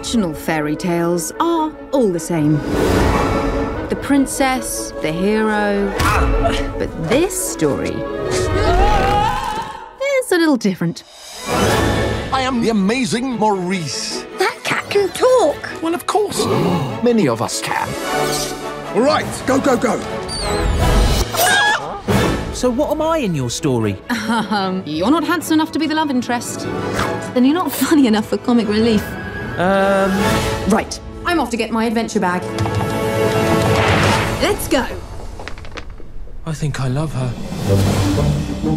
original fairy tales are all the same. The princess, the hero. But this story is a little different. I am the amazing Maurice. That cat can talk. Well, of course. Many of us can. All right, go, go, go. So what am I in your story? Um, you're not handsome enough to be the love interest. Then you're not funny enough for comic relief. Um, Right, I'm off to get my adventure bag. Let's go. I think I love her.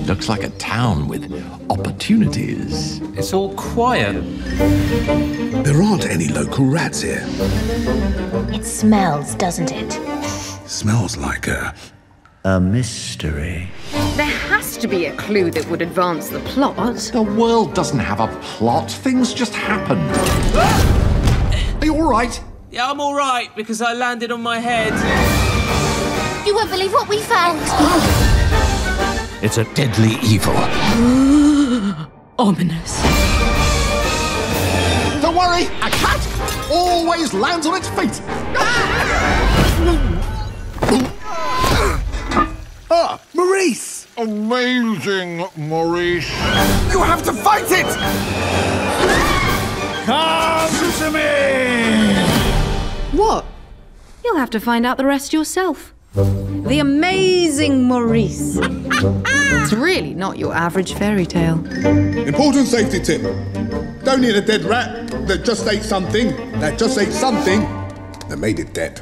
Looks like a town with opportunities. It's all quiet. There aren't any local rats here. It smells, doesn't it? Smells like a. A mystery. There has to be a clue that would advance the plot. The world doesn't have a plot. Things just happen. Are you all right? Yeah, I'm all right because I landed on my head. You won't believe what we found. It's a deadly evil. Ominous. Don't worry, a cat always lands on its feet. Ah, Amazing, Maurice. You have to fight it! Come to me! What? You'll have to find out the rest yourself. The amazing Maurice. it's really not your average fairy tale. Important safety tip. Don't eat a dead rat that just ate something, that just ate something that made it dead.